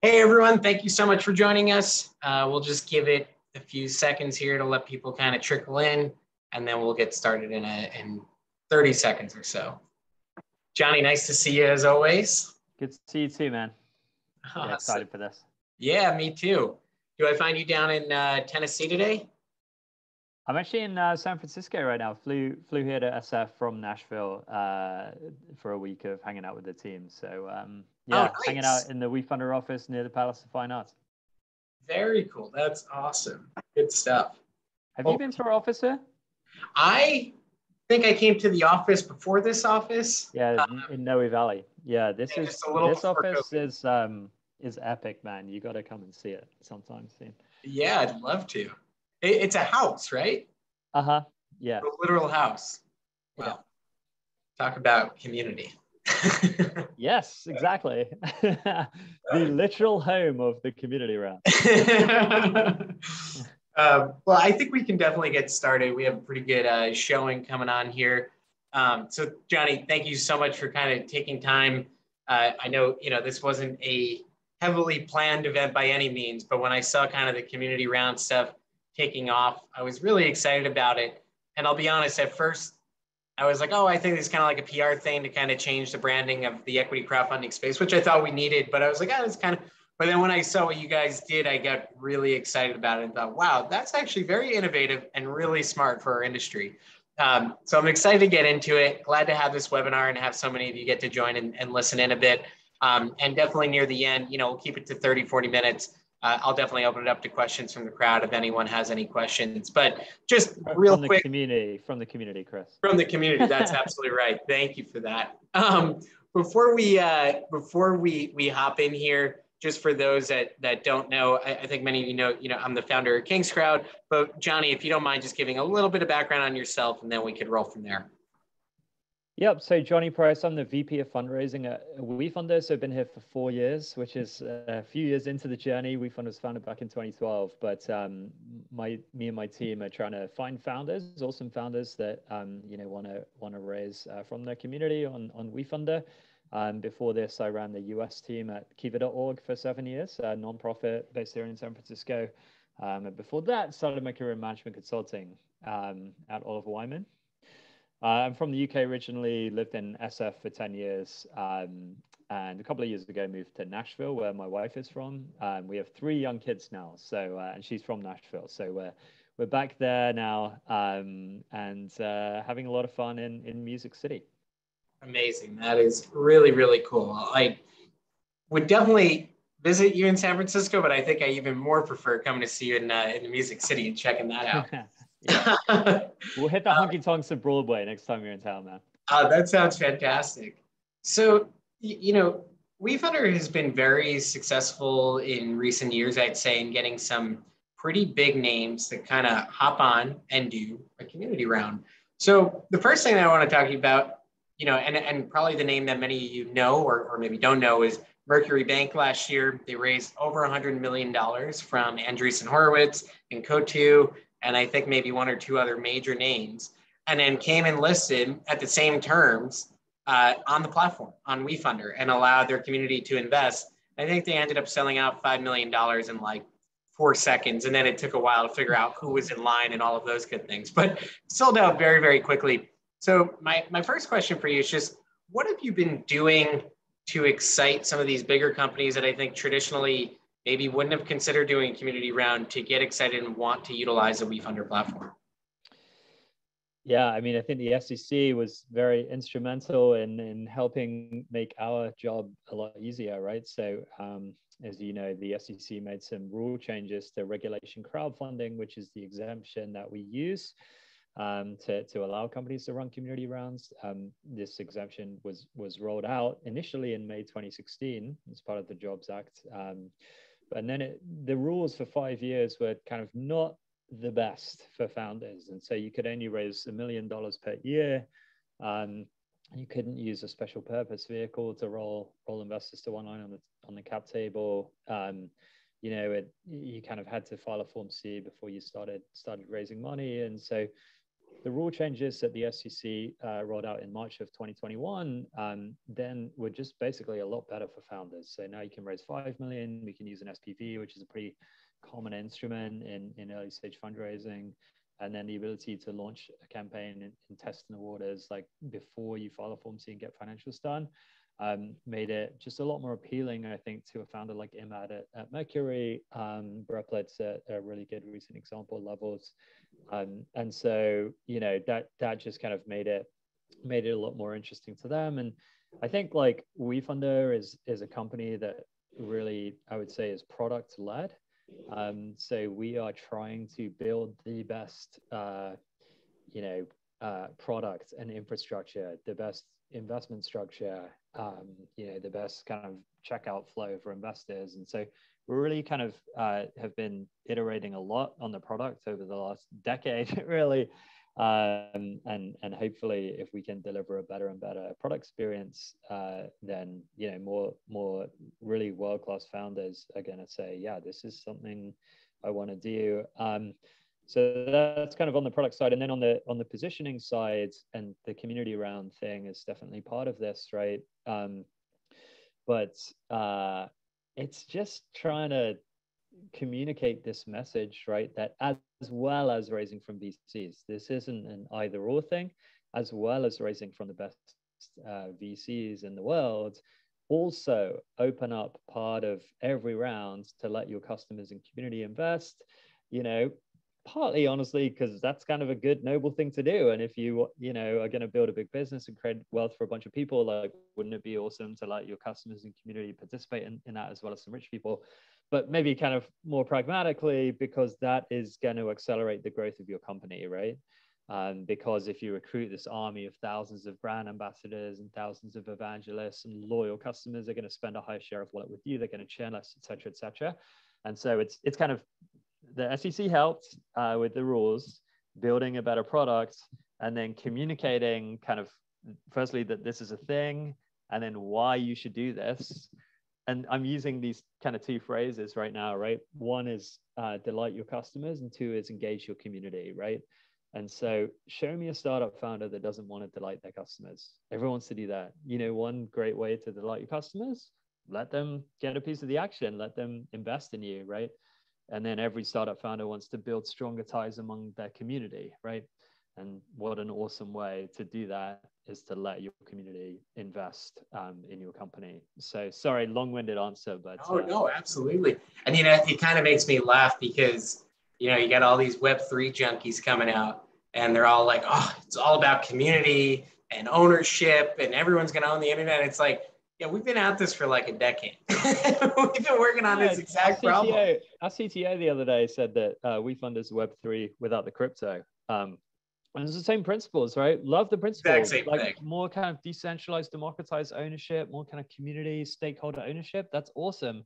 Hey everyone, thank you so much for joining us. Uh, we'll just give it a few seconds here to let people kind of trickle in, and then we'll get started in a, in 30 seconds or so. Jonny, nice to see you as always. Good to see you too, man. Yeah, excited for this. Yeah, me too. Do I find you down in uh, Tennessee today? I'm actually in uh, San Francisco right now. Flew flew here to SF from Nashville uh, for a week of hanging out with the team. So um, yeah, oh, nice. hanging out in the WeFunder office near the Palace of Fine Arts. Very cool. That's awesome. Good stuff. Have oh. you been to our office here? I think I came to the office before this office. Yeah, um, in Noe Valley. Yeah, this is this office COVID. is um is epic, man. You got to come and see it sometime soon. Yeah, I'd love to. It's a house, right? Uh huh. Yeah. A literal house. Wow. Yeah. Talk about community. Yes, exactly. the literal home of the community round. um, well, I think we can definitely get started. We have a pretty good uh, showing coming on here. Um, so, Jonny, thank you so much for kind of taking time. Uh, I know you know this wasn't a heavily planned event by any means, but when I saw kind of the community round stuff, taking off. I was really excited about it. And I'll be honest, at first, I was like, oh, I think it's kind of like a PR thing to kind of change the branding of the equity crowdfunding space, which I thought we needed. But I was like, oh, it's kind of, but then when I saw what you guys did, I got really excited about it and thought, wow, that's actually very innovative and really smart for our industry. Um, so I'm excited to get into it. Glad to have this webinar and have so many of you get to join and, and listen in a bit. Um, and definitely near the end, you know, we'll keep it to 30, 40 minutes uh, I'll definitely open it up to questions from the crowd if anyone has any questions. But just real from quick, community from the community, Chris. From the community, that's absolutely right. Thank you for that. Um, before we uh, before we we hop in here, just for those that that don't know, I, I, think many of you know. You know, I'm the founder of KingsCrowd. But Jonny, if you don't mind, just giving a little bit of background on yourself, and then we could roll from there. Yep. So Jonny Price, I'm the VP of fundraising at WeFunder. So I've been here for four years, which is a few years into the journey. WeFunder was founded back in 2012, but um, my me and my team are trying to find founders, awesome founders that um, you know want to want to raise uh, from their community on on WeFunder. Um, before this, I ran the US team at Kiva.org for seven years, a nonprofit based here in San Francisco. Um, and before that, started my career in management consulting um, at Oliver Wyman, uh, I'm from the UK originally, lived in SF for 10 years, um, and a couple of years ago moved to Nashville, where my wife is from. Um, we have three young kids now, so uh, and she's from Nashville, so we're we're back there now um, and uh, having a lot of fun in in Music City. Amazing! That is really really cool. I would definitely visit you in San Francisco, but I think I even more prefer coming to see you in uh, in Music City and checking that out. Yeah. we'll hit the honky tonks of Broadway next time you're in town, man. Uh, that sounds fantastic. So, you know, WeFunder has been very successful in recent years, I'd say, in getting some pretty big names that kind of hop on and do a community round. So the first thing I want to talk to you about, you know, and, and probably the name that many of you know or, or maybe don't know is Mercury Bank last year. They raised over $100 million from Andreessen Horowitz and Coatue and I think maybe one or two other major names, and then came and listed at the same terms uh, on the platform on WeFunder and allowed their community to invest. I think they ended up selling out $5 million in like four seconds. And then it took a while to figure out who was in line and all of those good things, but sold out very, very quickly. So my, my first question for you is just, what have you been doing to excite some of these bigger companies that I think traditionally maybe wouldn't have considered doing a community round to get excited and want to utilize the WeFunder platform? Yeah, I mean, I think the SEC was very instrumental in, in helping make our job a lot easier, right? So, um, as you know, the SEC made some rule changes to regulation crowdfunding, which is the exemption that we use um, to, to allow companies to run community rounds. Um, this exemption was, was rolled out initially in May 2016 as part of the Jobs Act. And then it, the rules for five years were kind of not the best for founders. And so you could only raise a million dollars per year. Um, you couldn't use a special purpose vehicle to roll roll investors to one line on the on the cap table. Um, you know, it, you kind of had to file a Form C before you started started raising money. And so the rule changes that the SEC uh, rolled out in March of 2021 um, then were just basically a lot better for founders. So now you can raise 5 million, we can use an SPV, which is a pretty common instrument in, in early stage fundraising. And then the ability to launch a campaign and, and test in the waters like before you file a Form C and get financials done um, made it just a lot more appealing, I think, to a founder like Immad at, at Mercury. Um, Replit's a, a, really good recent example, Levels. And so, you know, that that just kind of made it made it a lot more interesting to them. And I think like WeFunder is is a company that really I would say is product led. Um, so we are trying to build the best, uh, you know, uh, product and infrastructure, the best investment structure, um, you know, the best kind of checkout flow for investors. And so we really kind of uh, have been iterating a lot on the product over the last decade, really. Um, and and hopefully, if we can deliver a better and better product experience, uh, then you know more more really world class founders are going to say, yeah, this is something I want to do. Um, so that's kind of on the product side and then on the on the positioning side and the community round thing is definitely part of this right um, but uh, it's just trying to communicate this message right that as well as raising from vcs this isn't an either or thing as well as raising from the best uh, vcs in the world also open up part of every round to let your customers and community invest you know partly honestly because that's kind of a good noble thing to do and if you you know are going to build a big business and create wealth for a bunch of people like wouldn't it be awesome to let your customers and community participate in, in that as well as some rich people? But maybe kind of more pragmatically because that is going to accelerate the growth of your company right? Um, because if you recruit this army of thousands of brand ambassadors and thousands of evangelists and loyal customers are going to spend a high share of wallet with you they're going to churn less etc etc and so it's it's kind of the SEC helped uh, with the rules, building a better product, and then communicating kind of firstly that this is a thing, and then why you should do this. And I'm using these kind of two phrases right now, right? One is uh, delight your customers, and two is engage your community, right? And so, show me a startup founder that doesn't want to delight their customers. Everyone wants to do that. You know, one great way to delight your customers, let them get a piece of the action, let them invest in you, right? And then every startup founder wants to build stronger ties among their community right? And what an awesome way to do that is to let your community invest um, in your company. So sorry long-winded answer but oh uh, no absolutely. And you know it kind of makes me laugh because you know you got all these web3 junkies coming out and they're all like oh it's all about community and ownership and everyone's going to own the internet. It's like yeah, we've been at this for like a decade. we've been working on yeah, this exact our CTO, problem. Our CTO the other day said that uh, WeFund is Web3 without the crypto. Um, and it's the same principles, right? Love the principles. like thing. more kind of decentralized, democratized ownership, more kind of community, stakeholder ownership. That's awesome,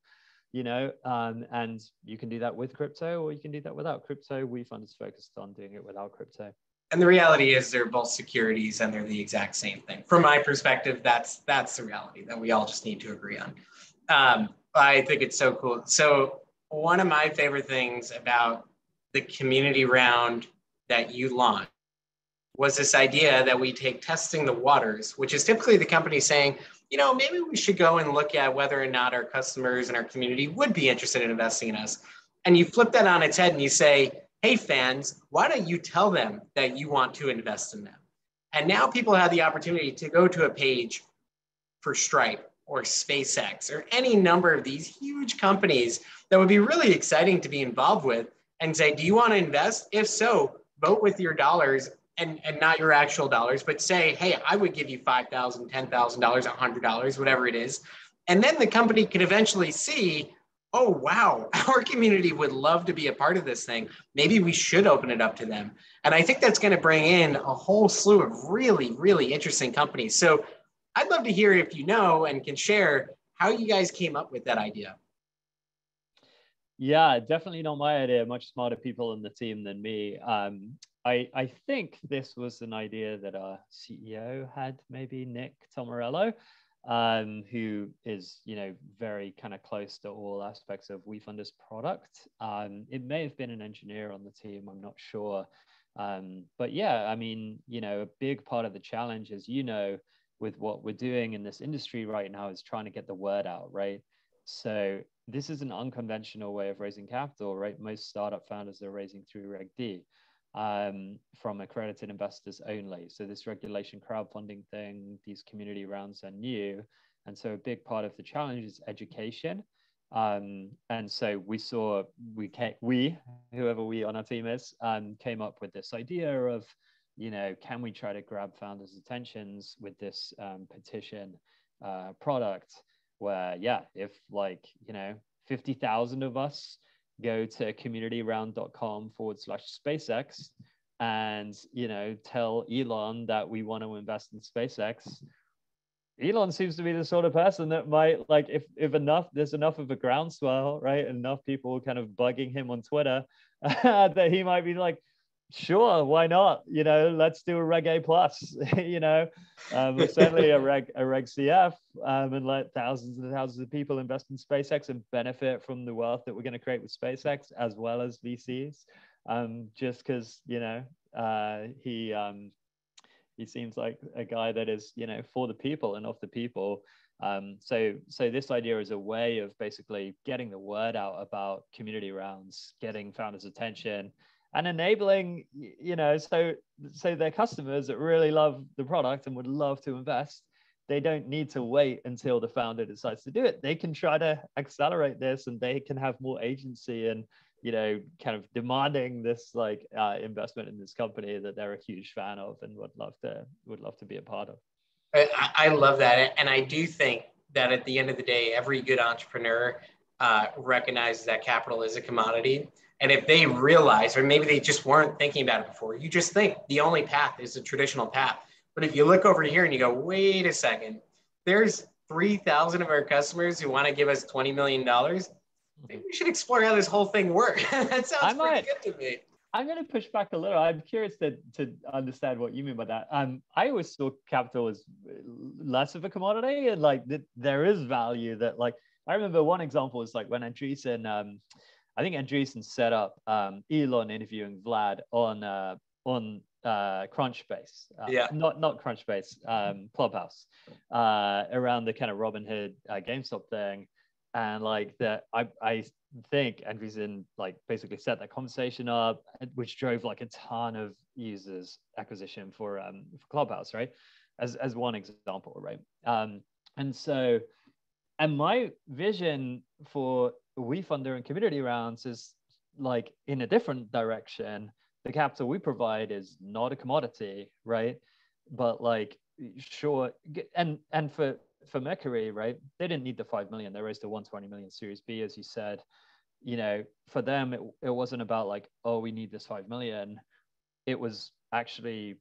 you know. Um, and you can do that with crypto, or you can do that without crypto. WeFund is focused on doing it without crypto and the reality is they're both securities and they're the exact same thing. From my perspective, that's that's the reality that we all just need to agree on. Um, I think it's so cool. So one of my favorite things about the community round that you launched was this idea that we take testing the waters, which is typically the company saying, you know, maybe we should go and look at whether or not our customers and our community would be interested in investing in us. And you flip that on its head and you say, hey, fans, why don't you tell them that you want to invest in them? And now people have the opportunity to go to a page for Stripe or SpaceX or any number of these huge companies that would be really exciting to be involved with and say, do you want to invest? If so, vote with your dollars and, and not your actual dollars, but say, hey, I would give you $5,000, $10,000, $100, whatever it is. And then the company can eventually see oh wow. Our community would love to be a part of this thing. Maybe we should open it up to them. And i think that's going to bring in a whole slew of really really interesting companies. So i'd love to hear if you know and can share how you guys came up with that idea. Yeah definitely not my idea. Much smarter people in the team than me. Um, I, I think this was an idea that our ceo had maybe nick tommarello um, who is you know very kind of close to all aspects of WeFunder's product. Um, it may have been an engineer on the team, I'm not sure, Um, but yeah, I mean, you know, a big part of the challenge, as you know, with what we're doing in this industry right now is trying to get the word out, right? So this is an unconventional way of raising capital, right? Most startup founders are raising through Reg D um, from accredited investors only. So this regulation crowdfunding thing, these community rounds are new. And so a big part of the challenge is education. Um, and so we saw, we, came, we, whoever we on our team is, um, came up with this idea of, you know, can we try to grab founders' attentions with this um, petition uh, product where, yeah, if like, you know, 50,000 of us go to communityround.com forward slash SpaceX and, you know, tell Elon that we want to invest in SpaceX, Elon seems to be the sort of person that might like if if enough there's enough of a groundswell, right? Enough people kind of bugging him on Twitter that he might be like, sure, why not? You know, let's do a Reg A plus, you know, um, certainly a Reg a Reg CF um, and let thousands and thousands of people invest in SpaceX and benefit from the wealth that we're going to create with SpaceX as well as VCs. Um, just because you know uh, he um, he seems like a guy that is you know for the people and of the people. Um, so so this idea is a way of basically getting the word out about community rounds, getting founders' attention and enabling you know so so their customers that really love the product and would love to invest they don't need to wait until the founder decides to do it. They can try to accelerate this and they can have more agency and you know kind of demanding this like uh, investment in this company that they're a huge fan of and would love to would love to be a part of. I, love that. And i do think that at the end of the day every good entrepreneur uh, recognizes that capital is a commodity and if they realize, or maybe they just weren't thinking about it before, you just think the only path is the traditional path. But if you look over here and you go, wait a second, there's 3,000 of our customers who want to give us $20 million. Maybe we should explore how this whole thing works. that sounds I pretty good to me. I'm going to push back a little. I'm curious to, to understand what you mean by that. Um, I always saw capital as less of a commodity and like th- there is value that like, I remember one example is like when Andreessen, um, I think Andreessen set up um, Elon interviewing Vlad on uh, on uh, Crunchbase. Uh, yeah. Not not Crunchbase, um, Clubhouse, uh, around the kind of Robinhood uh, GameStop thing, and like that, I I think Andreessen like basically set that conversation up, which drove like a ton of users acquisition for um for Clubhouse, right? As as one example, right? Um, and so, and my vision for WeFunder during community rounds is like in a different direction. The capital we provide is not a commodity, right? But like, sure, and and for for Mercury, right? They didn't need the five million. They raised the 120 million Series B, as you said. You know, for them, it, it wasn't about like, oh, we need this five million. It was actually,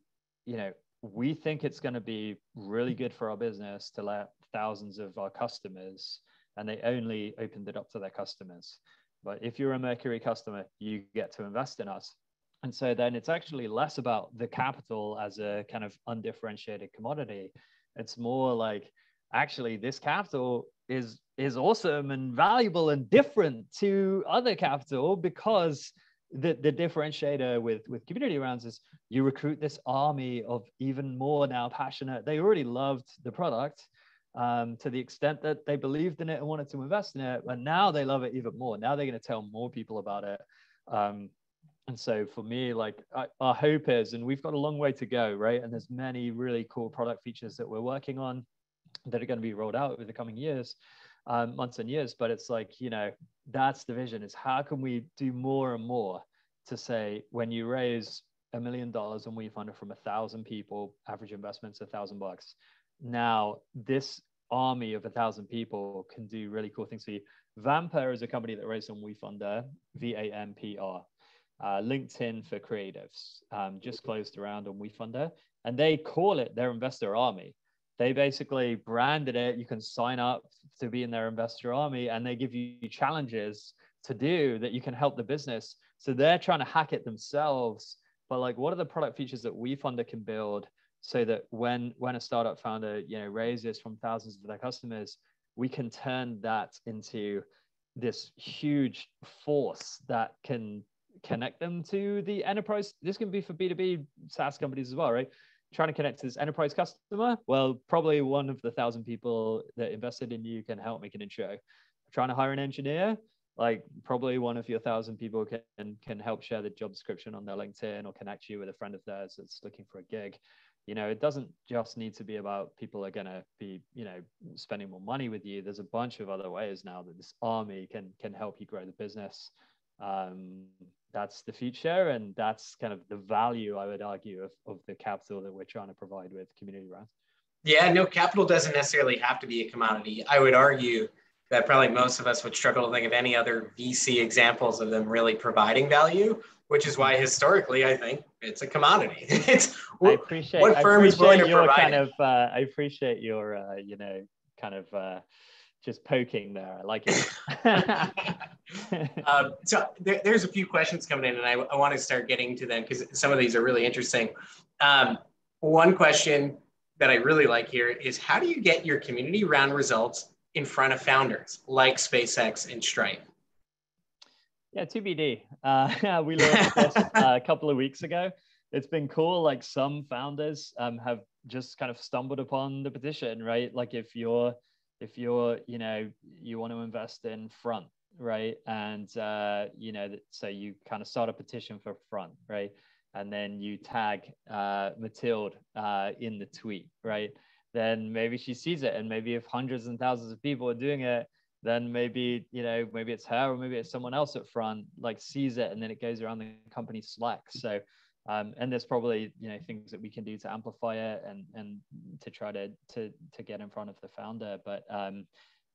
you know, we think it's going to be really good for our business to let thousands of our customers and they only opened it up to their customers. But if you're a Mercury customer, you get to invest in us. And so then it's actually less about the capital as a kind of undifferentiated commodity. It's more like actually this capital is is awesome and valuable and different to other capital because the, the differentiator with with community rounds is you recruit this army of even more now passionate they already loved the product um, to the extent that they believed in it and wanted to invest in it. But now they love it even more. Now they're going to tell more people about it. Um, and so for me, like I, our hope is, and we've got a long way to go, right? And there's many really cool product features that we're working on that are going to be rolled out over the coming years, um, months and years. But it's like, you know, that's the vision is how can we do more and more to say when you raise a million dollars and we fund it from a thousand people, average investments a thousand bucks now this army of a thousand people can do really cool things for you. Vampr is a company that raised on WeFunder, V-A-M-P-R. Uh, LinkedIn for creatives um, just closed around on WeFunder, and they call it their investor army. They basically branded it. You can sign up to be in their investor army, and they give you challenges to do that you can help the business. So they're trying to hack it themselves. But like, what are the product features that WeFunder can build so that when when a startup founder you know raises from thousands of their customers we can turn that into this huge force that can connect them to the enterprise. This can be for B2B SaaS companies as well, right? Trying to connect to this enterprise customer. Well, probably one of the thousand people that invested in you can help make an intro. Trying to hire an engineer, like probably one of your thousand people can can help share the job description on their LinkedIn or connect you with a friend of theirs that's looking for a gig. You know, it doesn't just need to be about people are gonna be, you know, spending more money with you. There's a bunch of other ways now that this army can can help you grow the business. Um, that's the future, and that's kind of the value I would argue of, of the capital that we're trying to provide with community rounds. Yeah, no, capital doesn't necessarily have to be a commodity. I would argue that probably most of us would struggle to think of any other VC examples of them really providing value, which is why historically I think it's a commodity. it's I appreciate what firm is willing to provide kind of uh, I appreciate your uh, you know kind of uh, just poking there. I like it. um, so there, there's a few questions coming in, and I, I want to start getting to them because some of these are really interesting. Um, one question that I really like here is how do you get your community round results in front of founders like SpaceX and Stripe? Yeah, TBD. Uh, we learned this a couple of weeks ago. It's been cool. Like some founders um, have just kind of stumbled upon the petition, right? Like if you're, if you're, you know, you want to invest in Front, right? And uh, you know, so you kind of start a petition for Front, right? And then you tag uh, Mathilde uh, in the tweet, right? Then maybe she sees it. And maybe if hundreds and thousands of people are doing it, then maybe, you know, maybe it's her or maybe it's someone else at front, like sees it and then it goes around the company Slack. So, um, and there's probably, you know, things that we can do to amplify it and, and to try to, to, to get in front of the founder. But, um,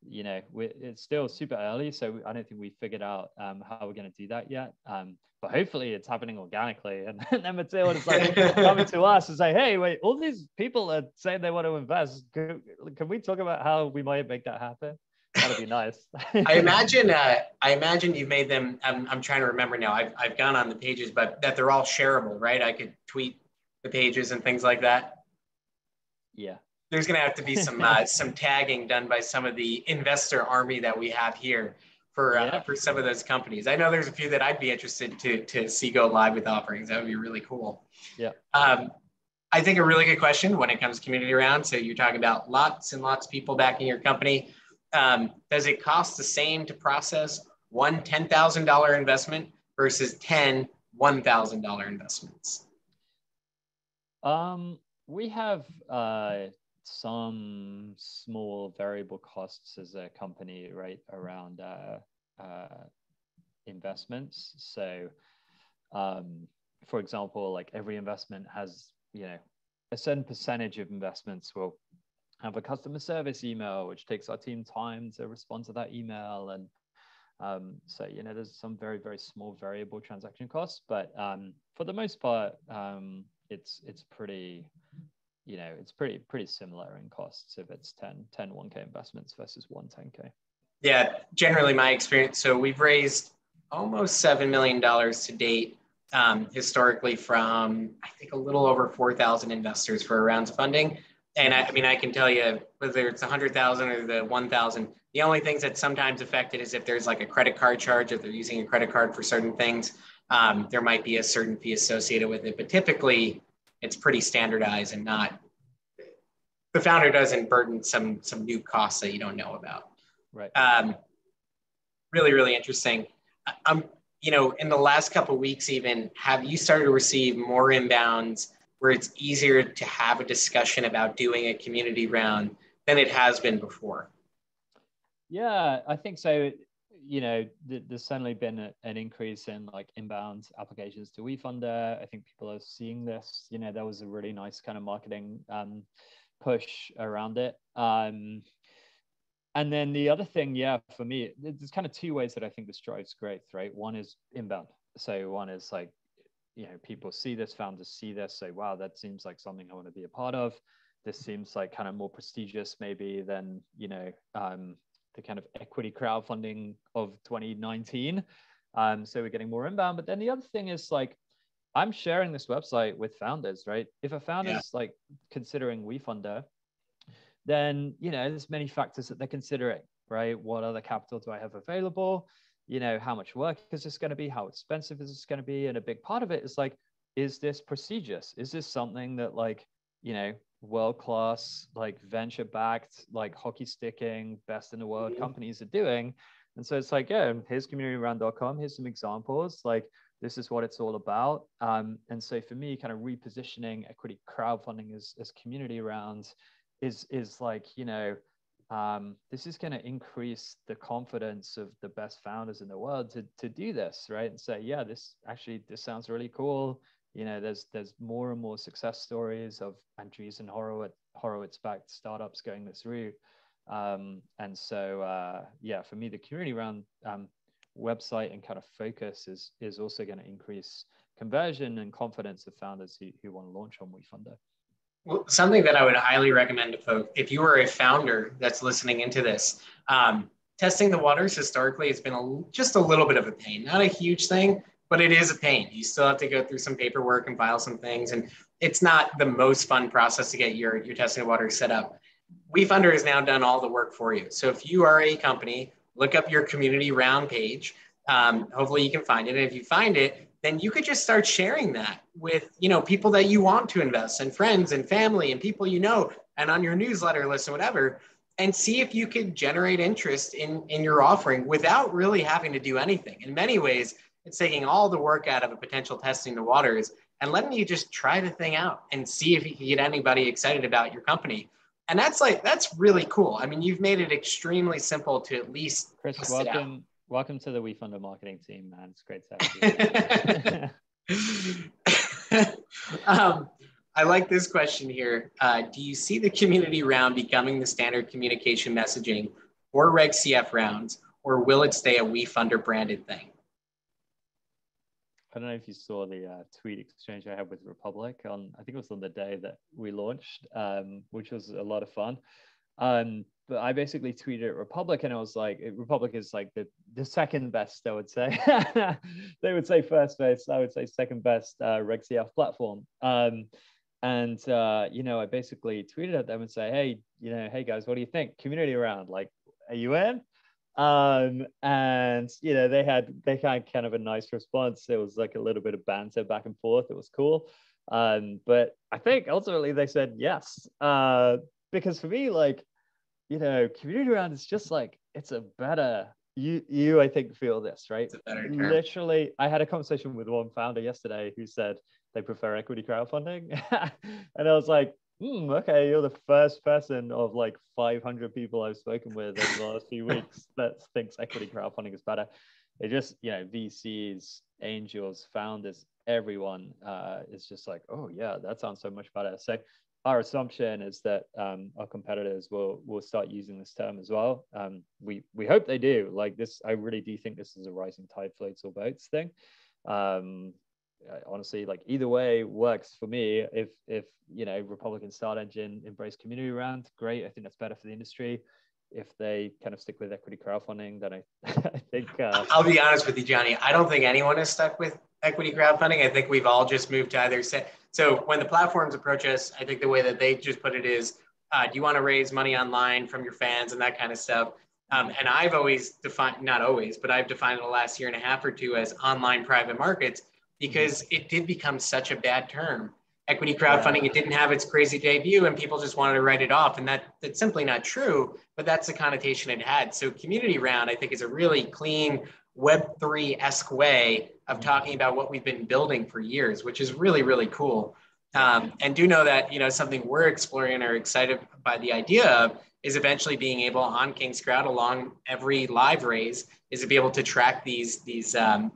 you know, it's still super early, so I don't think we've figured out um, how we're going to do that yet. Um, but hopefully, it's happening organically. And, and then Mathilde is like coming to us and say, "Hey, wait, all these people are saying they want to invest. Can, can we talk about how we might make that happen?" That'd be nice. I imagine. Uh, I imagine you've made them. I'm, I'm trying to remember now. I've, I've gone on the pages, but that they're all shareable, right? I could tweet the pages and things like that. Yeah, there's going to have to be some uh, some tagging done by some of the investor army that we have here for uh, yeah. for some of those companies. I know there's a few that I'd be interested to to see go live with offerings. That would be really cool. Yeah. Um, I think a really good question when it comes to community round. So you're talking about lots and lots of people backing your company. Um, does it cost the same to process one $10,000 investment versus 10 $1,000 investments? Um, we have uh, some small variable costs as a company, right, around uh, uh, investments. So, um, for example, like every investment has, you know, a certain percentage of investments will have a customer service email, which takes our team time to respond to that email. And um, so, you know, there's some very, very small variable transaction costs, but um, for the most part, um, it's it's pretty you know, it's pretty pretty similar in costs if it's 10, 10 1K investments versus one 10K. Yeah, generally my experience. So we've raised almost $7 million to date um, historically from, I think, a little over 4,000 investors for rounds of funding. And I, I mean, I can tell you whether it's 100,000 or the 1,000, the only things that sometimes affected is if there's like a credit card charge, if they're using a credit card for certain things, um, there might be a certain fee associated with it. But typically, it's pretty standardized and not the founder doesn't burden some some new costs that you don't know about. Right. Um, really, really interesting. I'm, you know, in the last couple weeks, even have you started to receive more inbounds where it's easier to have a discussion about doing a community round than it has been before? Yeah, I think so you know, th- there's certainly been a, an increase in like inbound applications to WeFunder. I think people are seeing this. You know, there was a really nice kind of marketing um, push around it. Um, and then the other thing, yeah, for me, there's kind of two ways that I think this drives growth, right? One is inbound. So one is like, you know, people see this, founders see this, say, wow, that seems like something I want to be a part of. This seems like kind of more prestigious, maybe than you know um, the kind of equity crowdfunding of 2019. Um, so we're getting more inbound. But then the other thing is like, I'm sharing this website with founders, right? If a founder is yeah. like considering WeFunder, then you know there's many factors that they're considering, right? What other capital do I have available? you know, how much work is this going to be? How expensive is this going to be? And a big part of it is like, is this prestigious? Is this something that like, you know, world class, like venture backed, like hockey sticking, best in the world mm-hmm. companies are doing? And so it's like, yeah, here's communityround.com. Here's some examples. Like, this is what it's all about. Um, and so for me, kind of repositioning equity crowdfunding as, as community round is is like, you know, um, this is going to increase the confidence of the best founders in the world to, to do this, right? And say, yeah, this actually this sounds really cool. You know, there's there's more and more success stories of Andreessen Horowitz Horowitz backed startups going this route. Um, and so uh, yeah, for me, the community round um, website and kind of focus is is also going to increase conversion and confidence of founders who, who want to launch on WeFunder. Well, something that I would highly recommend to folks, if you are a founder that's listening into this, um, testing the waters historically has been a, just a little bit of a pain. Not a huge thing, but it is a pain. You still have to go through some paperwork and file some things, and it's not the most fun process to get your your testing the waters set up. WeFunder has now done all the work for you. So if you are a company look up your community round page. Um, hopefully you can find it. And if you find it, then you could just start sharing that with you know people that you want to invest and friends and family and people you know and on your newsletter list and whatever and see if you could generate interest in in your offering without really having to do anything in many ways it's taking all the work out of a potential testing the waters and letting you just try the thing out and see if you can get anybody excited about your company and that's like that's really cool. I mean, you've made it extremely simple to at least Chris. Welcome, welcome to the WeFunder marketing team, man. It's great to have you. um, I like this question here. Uh, do you see the community round becoming the standard communication messaging for Reg CF rounds, or will it stay a WeFunder branded thing? I don't know if you saw the uh, tweet exchange I had with Republic on, I think it was on the day that we launched, um, which was a lot of fun. Um, but I basically tweeted at Republic and I was like, Republic is like the, the second best, I would say. they would say first best, I would say second best uh, RegCF platform. Um, and, uh, you know, I basically tweeted at them and say, hey, you know, hey guys, what do you think? Community round, like, are you in? Um and you know they had they had kind of a nice response. It was like a little bit of banter back and forth. It was cool. Um but i think ultimately they said yes. Uh because for me like you know community round is just like it's a better you you i think feel this right? Literally i had a conversation with one founder yesterday who said they prefer equity crowdfunding. And i was like hmm, okay, you're the first person of like 500 people I've spoken with in the last few weeks that thinks equity crowdfunding is better. It just, you know, VCs, angels, founders, everyone uh, is just like, oh yeah, that sounds so much better. So our assumption is that um, our competitors will will start using this term as well. Um, we we hope they do. Like this, I really do think this is a rising tide floats all boats thing. Um, honestly like either way works for me. If if you know Republic and StartEngine embrace community round great. I think that's better for the industry. If they kind of stick with equity crowdfunding then i, I think uh, i'll be honest with you jonny. I don't think anyone is stuck with equity crowdfunding. I think we've all just moved to either set so when the platforms approach us i think the way that they just put it is uh, do you want to raise money online from your fans and that kind of stuff? Um, and I've always defined, not always, but I've defined the last year and a half or two as online private markets because it did become such a bad term. Equity crowdfunding, it didn't have its crazy debut and people just wanted to write it off. And that that's simply not true, but that's the connotation it had. So community round, I think, is a really clean Web3-esque way of talking about what we've been building for years, which is really, really cool. Um, and do know that, you know, something we're exploring and are excited by the idea of is eventually being able on KingsCrowd along every live raise is to be able to track these, these um,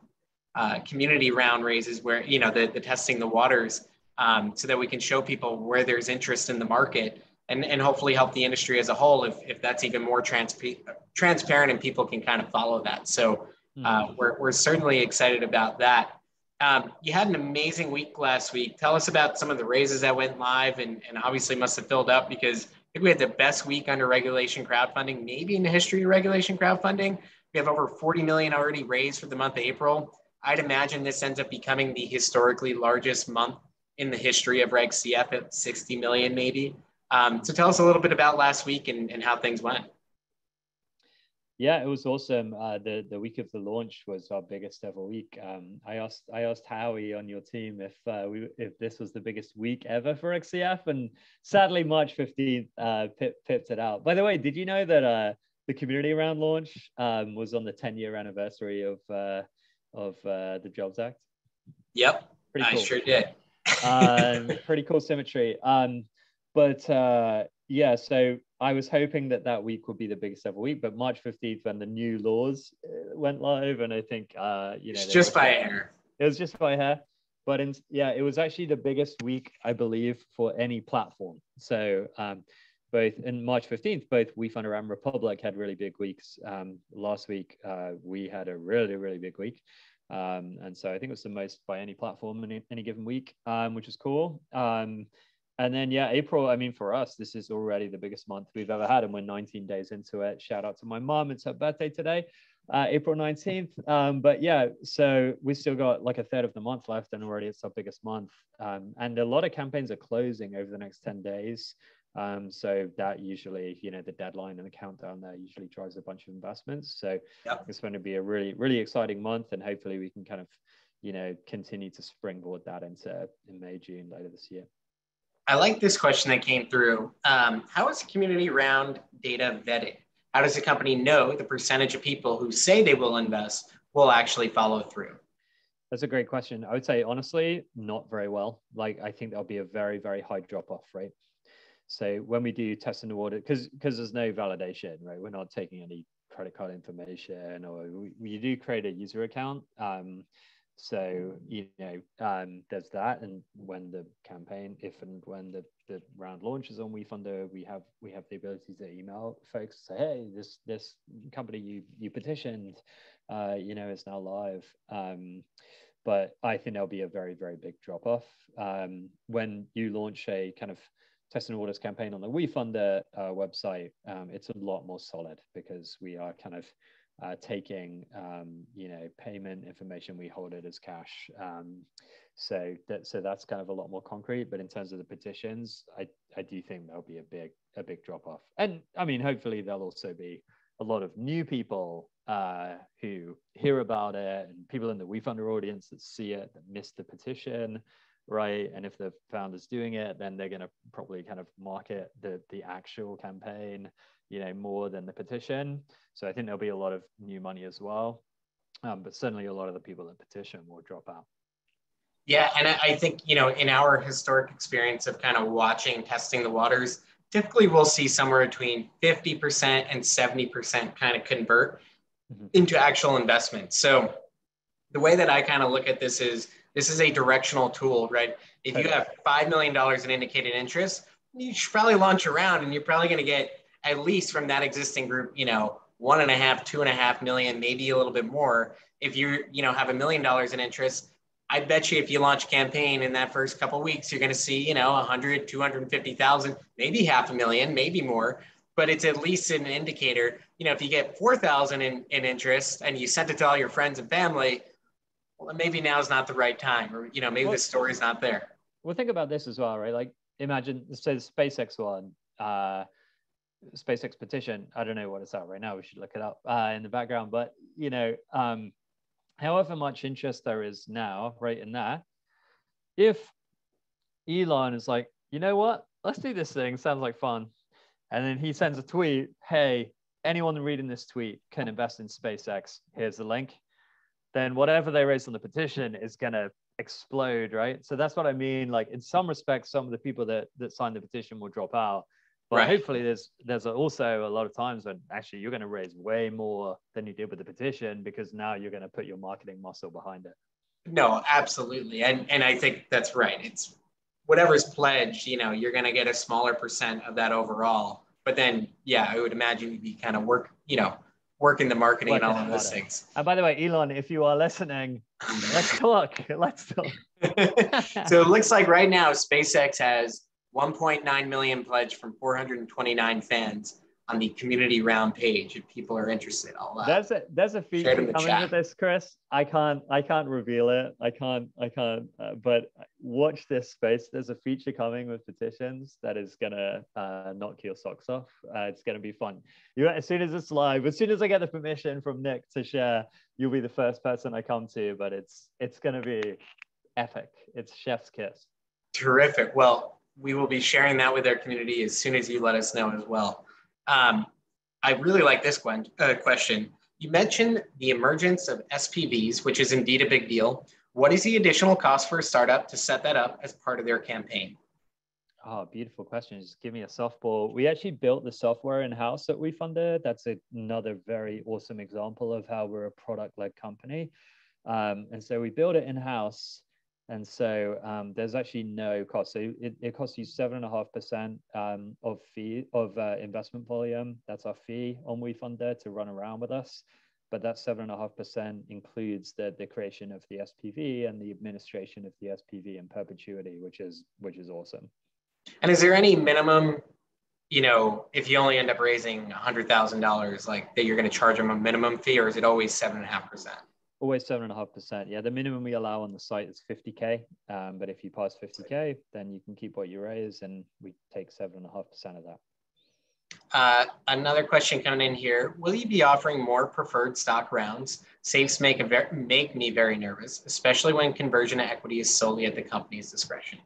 uh, community round raises where you know the, the testing the waters um, so that we can show people where there's interest in the market and, and hopefully help the industry as a whole if, if that's even more transpa- transparent and people can kind of follow that. So uh, hmm. we're, we're certainly excited about that. Um, you had an amazing week last week. Tell us about some of the raises that went live and, and obviously must have filled up because i think we had the best week under regulation crowdfunding maybe in the history of regulation crowdfunding. We have over 40 million already raised for the month of april I'd imagine this ends up becoming the historically largest month in the history of Reg CF at 60 million, maybe. Um, so tell us a little bit about last week and, and how things went. Yeah, it was awesome. Uh, the the week of the launch was our biggest ever week. Um, I asked I asked Howie on your team if uh, we if this was the biggest week ever for XCF, and sadly March fifteenth uh, pip, pipped it out. By the way, did you know that uh, the community round launch um, was on the ten year anniversary of uh, of uh, the Jobs Act? Yep, pretty cool. I sure did. um, pretty cool symmetry. Um, but uh, yeah, so I was hoping that that week would be the biggest ever week, but March 15th when the new laws uh, went live, and I think uh, you know it's just by hair. It was just by hair, but in, yeah, it was actually the biggest week I believe for any platform. So um, both in March 15th, both WeFunder and Republic had really big weeks. Um, last week uh, we had a really really big week. Um, and so I think it was the most by any platform in any given week, um, which is cool. Um, and then yeah april i mean for us this is already the biggest month we've ever had and we're 19 days into it shout out to my mom it's her birthday today uh, april 19th um, but yeah so we still got like a third of the month left and already it's our biggest month um, and a lot of campaigns are closing over the next 10 days um, so that usually you know the deadline and the countdown there usually drives a bunch of investments so yep. it's going to be a really really exciting month and hopefully we can kind of you know continue to springboard that into in may june later this year I like this question that came through. Um, how is community round data vetted? How does a company know the percentage of people who say they will invest will actually follow through? That's a great question. I would say honestly, not very well. Like I think there'll be a very, very high drop off rate. So when we do test and audit, because because there's no validation, right? We're not taking any credit card information, or we, we do create a user account. Um, so you know, um, there's that, and when the campaign, if and when the, the round launches on WeFunder, we have we have the ability to email folks say, hey, this this company you you petitioned, uh, you know, is now live. Um, but I think there'll be a very very big drop off um, when you launch a kind of testing the waters campaign on the WeFunder uh, website. Um, it's a lot more solid because we are kind of uh, taking um, you know payment information we hold it as cash. Um, so that so that's kind of a lot more concrete. But in terms of the petitions i i do think there'll be a big a big drop off. And i mean hopefully there'll also be a lot of new people uh, who hear about it and people in the WeFunder audience that see it that miss the petition right? And if the founder's doing it then they're going to probably kind of market the the actual campaign you know more than the petition. So i think there'll be a lot of new money as well. Um, but certainly a lot of the people that petition will drop out. Yeah and i think you know in our historic experience of kind of watching testing the waters typically we'll see somewhere between 50% and 70% kind of convert mm-hmm. into actual investment. So the way that i kind of look at this is this is a directional tool right if you have $5 million in indicated interest you should probably launch around and you're probably going to get at least from that existing group, you know, one and a half, two and a half million, maybe a little bit more. If you, you know, have a million dollars in interest, I bet you if you launch a campaign in that first couple weeks, you're going to see, you know, 100, 250,000, maybe half a million, maybe more. But it's at least an indicator. You know, if you get 4,000 in, in interest and you sent it to all your friends and family, well, maybe now is not the right time, or you know, maybe well, the story's not there. Well, think about this as well, right? Like, imagine say the SpaceX one. Uh, SpaceX petition. I don't know what it's at right now. We should look it up uh, in the background. But you know, um, however much interest there is now, right in that, if Elon is like, you know what, let's do this thing. Sounds like fun, and then he sends a tweet, hey, anyone reading this tweet can invest in SpaceX. Here's the link. Then whatever they raise on the petition is gonna explode, right? So that's what I mean. Like in some respects, some of the people that that signed the petition will drop out but right. hopefully, there's there's also a lot of times when actually you're going to raise way more than you did with the petition because now you're going to put your marketing muscle behind it. No, absolutely, and and I think that's right. It's whatever's pledged. You know, you're going to get a smaller percent of that overall. But then, yeah, I would imagine you'd be kind of work. You know, working the marketing and all of those things. And by the way, Elon, if you are listening, let's talk. Let's talk. so it looks like right now SpaceX has 1.9 million pledge from 429 fans. On the community round page if people are interested. I'll, uh, there's a there's a feature coming chat. with this, Chris. I can't I can't reveal it. I can't I can't. Uh, but watch this space. There's a feature coming with petitions that is gonna uh, knock your socks off. Uh, it's gonna be fun. You as soon as it's live, as soon as I get the permission from Nick to share, you'll be the first person I come to. But it's it's gonna be epic. It's chef's kiss. Terrific. Well, we will be sharing that with our community as soon as you let us know as well. Um, I really like this one, uh, question. You mentioned the emergence of SPVs, which is indeed a big deal. What is the additional cost for a startup to set that up as part of their campaign? Oh, beautiful question. Just give me a softball. We actually built the software in house that we funded. That's another very awesome example of how we're a product led company. Um, and so we built it in house and so um, there's actually no cost. So it, it costs you seven and a half percent um, of fee of uh, investment volume. That's our fee on WeFunder to run around with us. But that seven and a half percent includes the, the creation of the SPV and the administration of the SPV in perpetuity, which is which is awesome. And is there any minimum, you know, if you only end up raising hundred thousand dollars, like that you're going to charge them a minimum fee, or is it always seven and a half percent? Always seven and a half percent. Yeah, the minimum we allow on the site is 50k. Um, but if you pass 50k, then you can keep what you raise, and we take seven and a half percent of that. Uh, another question coming in here: Will you be offering more preferred stock rounds? Safes make a ver- make me very nervous, especially when conversion to equity is solely at the company's discretion.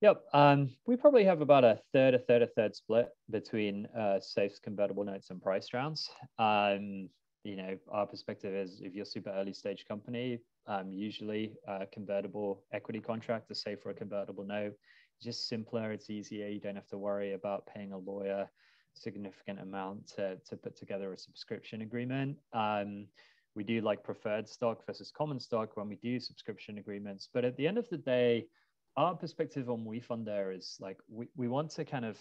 Yep. Um, we probably have about a third, a third, a third split between uh, safes, convertible notes, and price rounds. Um, you know, our perspective is if you're a super early stage company, um, usually a convertible equity contract to say for a convertible note, just simpler, it's easier. You don't have to worry about paying a lawyer significant amount to, to put together a subscription agreement. Um, we do like preferred stock versus common stock when we do subscription agreements. But at the end of the day, our perspective on WeFunder is like we, we want to kind of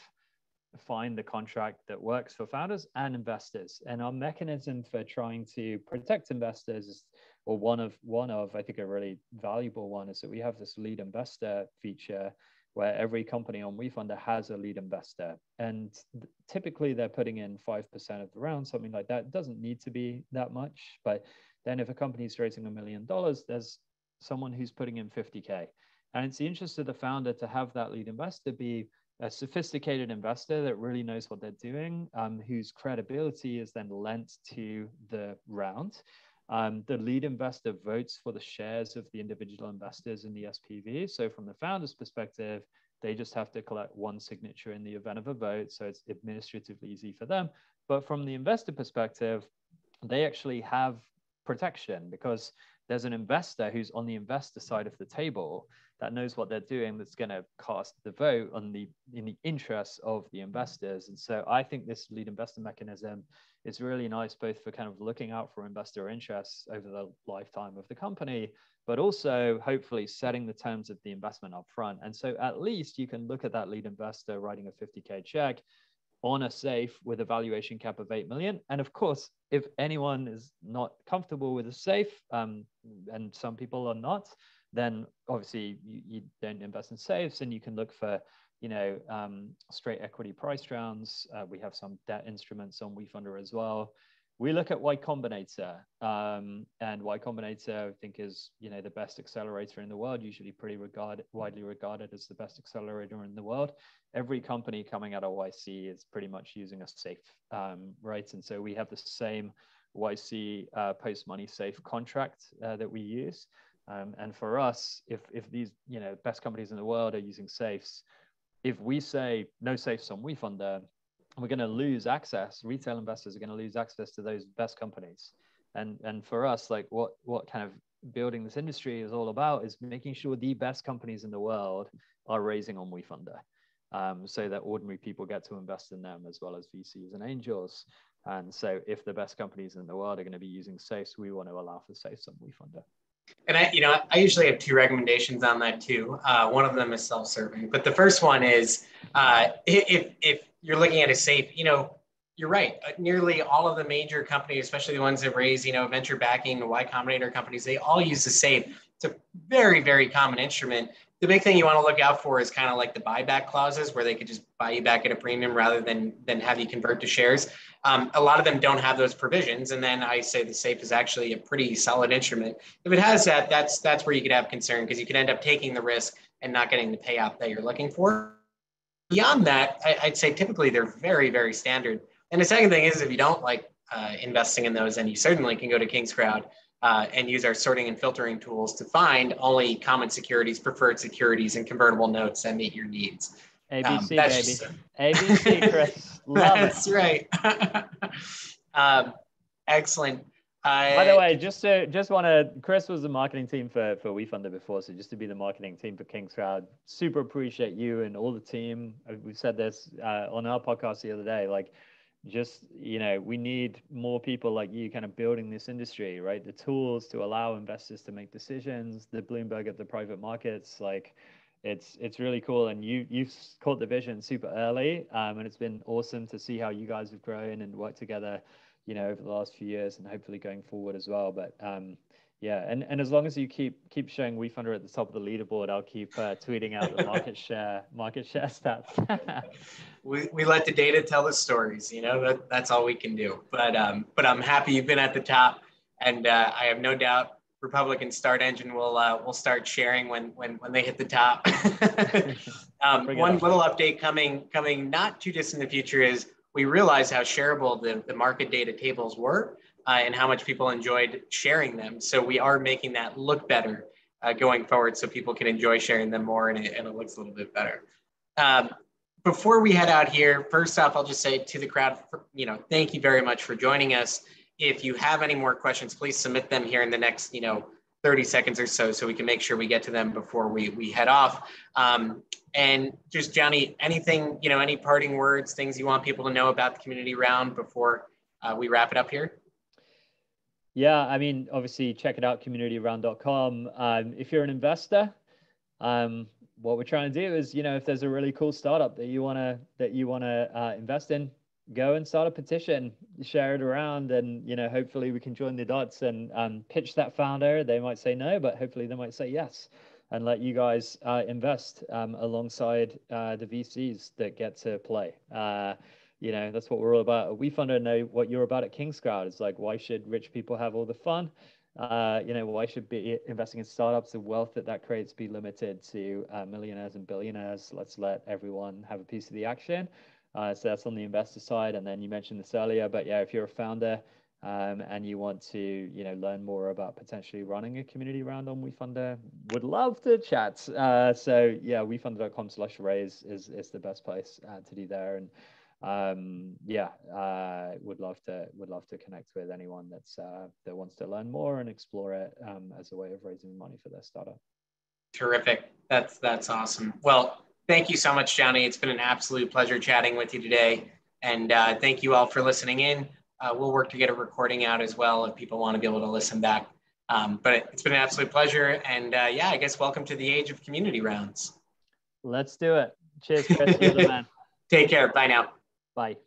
find the contract that works for founders and investors. And our mechanism for trying to protect investors is, or one of one of I think a really valuable one is that we have this lead investor feature where every company on WeFunder has a lead investor. And typically they're putting in 5% of the round, something like that. It doesn't need to be that much. But then if a company is raising a million dollars, there's someone who's putting in 50K. And it's the interest of the founder to have that lead investor be a sophisticated investor that really knows what they're doing, um, whose credibility is then lent to the round. Um, the lead investor votes for the shares of the individual investors in the SPV. So, from the founder's perspective, they just have to collect one signature in the event of a vote. So, it's administratively easy for them. But from the investor perspective, they actually have protection because there's an investor who's on the investor side of the table that knows what they're doing that's going to cast the vote on the in the interests of the investors. And so i think this lead investor mechanism is really nice both for kind of looking out for investor interests over the lifetime of the company but also hopefully setting the terms of the investment up front. And so at least you can look at that lead investor writing a 50k check on a safe with a valuation cap of 8 million. And of course, if anyone is not comfortable with a safe, um, and some people are not, then obviously you, you, don't invest in safes and you can look for, you know, um, straight equity price rounds. Uh, we have some debt instruments on WeFunder as well we look at Y Combinator, um, and Y Combinator, I think, is you know the best accelerator in the world. Usually, pretty regard widely regarded as the best accelerator in the world. Every company coming out of YC is pretty much using a safe, um, right? And so we have the same YC uh, post money safe contract uh, that we use. Um, and for us, if if these you know best companies in the world are using safes, if we say no safes on WeFunder, we're going to lose access retail investors are going to lose access to those best companies and and for us like what what kind of building this industry is all about is making sure the best companies in the world are raising on WeFunder um, so that ordinary people get to invest in them as well as VCs and angels. And so if the best companies in the world are going to be using safes, we want to allow for safes on WeFunder. And I, you know, I usually have two recommendations on that too. Uh, one of them is self-serving, but the first one is uh, if if you're looking at a safe, you know, you're right. Uh, nearly all of the major companies, especially the ones that raise, you know, venture backing, Y Combinator companies, they all use the safe. It's a very, very common instrument. The big thing you want to look out for is kind of like the buyback clauses where they could just buy you back at a premium rather than than have you convert to shares. Um, a lot of them don't have those provisions, and then I say the safe is actually a pretty solid instrument. If it has that, that's that's where you could have concern because you could end up taking the risk and not getting the payout that you're looking for. Beyond that, I, would say typically they're very very standard. And the second thing is if you don't like uh, investing in those, then you certainly can go to KingsCrowd uh, and use our sorting and filtering tools to find only common securities, preferred securities, and convertible notes that meet your needs. ABC, um, baby. Just, ABC, Chris. Love that's it. right. um, excellent. By the way, just to, just want to, Chris was the marketing team for for WeFunder before, so just to be the marketing team for KingsCrowd, super appreciate you and all the team. We've said this uh, on our podcast the other day, like just you know we need more people like you kind of building this industry right? The tools to allow investors to make decisions the bloomberg of the private markets like it's it's really cool. And you you've caught the vision super early um, and it's been awesome to see how you guys have grown and worked together you know over the last few years and hopefully going forward as well. But um, yeah, and, and as long as you keep keep showing WeFunder at the top of the leaderboard, I'll keep uh, tweeting out the market share market share stats. we, we let the data tell the stories. You know that that's all we can do. But um, but I'm happy you've been at the top, and uh, I have no doubt Republic and StartEngine will uh, will start sharing when when when they hit the top. um, one little update coming coming not too distant in the future is we realize how shareable the, the market data tables were uh, and how much people enjoyed sharing them. So we are making that look better uh, going forward so people can enjoy sharing them more and it, and it looks a little bit better. Um, before we head out here, first off, I'll just say to the crowd, you know, thank you very much for joining us. If you have any more questions, please submit them here in the next, you know, 30 seconds or so, so we can make sure we get to them before we, we head off. Um, and just Jonny, anything, you know, any parting words, things you want people to know about the community round before uh, we wrap it up here? Yeah, I mean, obviously, check it out, communityround.com. Um, if you're an investor, um, what we're trying to do is, you know, if there's a really cool startup that you wanna that you wanna uh, invest in, go and start a petition, share it around, and you know, hopefully we can join the dots and um, pitch that founder. They might say no, but hopefully they might say yes, and let you guys uh, invest um, alongside uh, the VCs that get to play. You know that's what we're all about. We fund know what you're about at KingsCrowd it's like why should rich people have all the fun? Uh, you know why should be investing in startups the wealth that that creates be limited to uh, millionaires and billionaires? Let's let everyone have a piece of the action. Uh, so that's on the investor side. And then you mentioned this earlier but yeah if you're a founder um, and you want to you know learn more about potentially running a community round on WeFunder, would love to chat. Uh, so yeah, wefunder.com slash raise is, is the best place uh, to do there. And um, yeah, uh, would love to would love to connect with anyone that's uh, that wants to learn more and explore it um, as a way of raising money for their startup. Terrific. That's that's awesome. Well, thank you so much, Jonny. It's been an absolute pleasure chatting with you today, and uh, thank you all for listening in. Uh, we'll work to get a recording out as well if people want to be able to listen back. Um, but it's been an absolute pleasure, and uh, yeah, I guess welcome to the age of community rounds. Let's do it. Cheers, Chris. You're the man. Take care. Bye now. Bye.